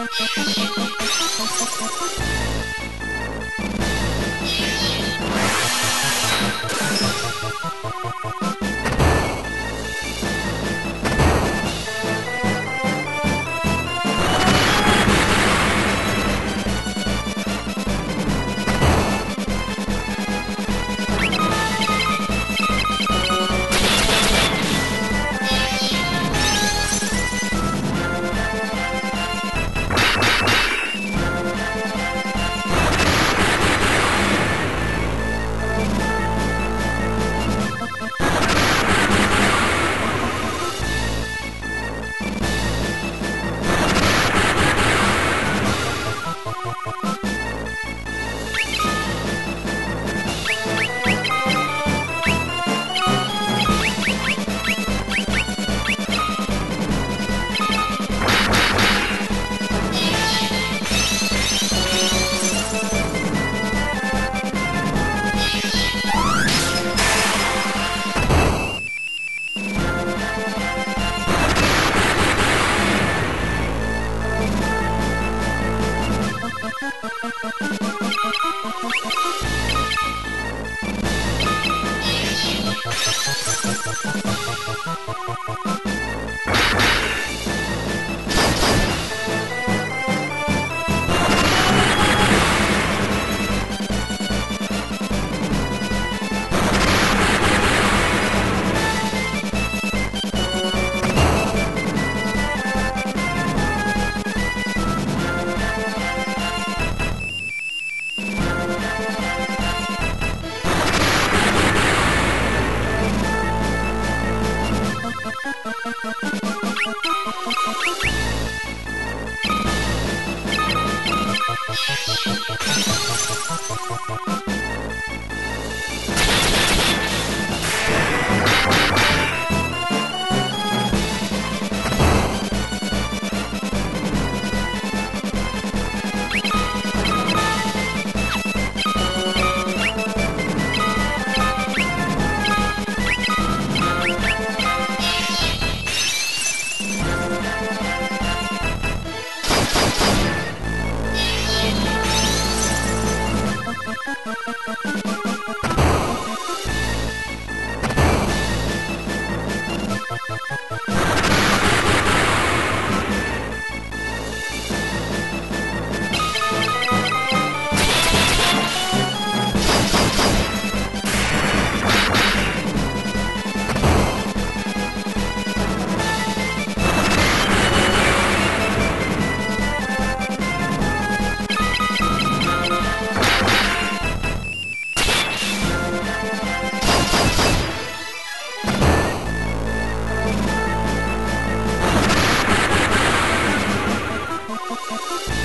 Thank you. Thank you. ハハハハ